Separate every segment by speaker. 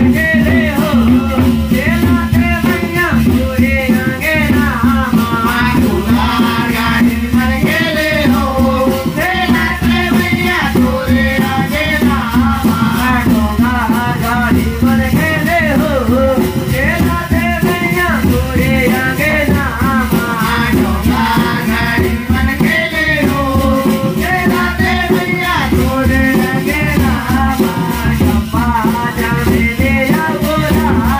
Speaker 1: Yeah.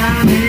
Speaker 1: down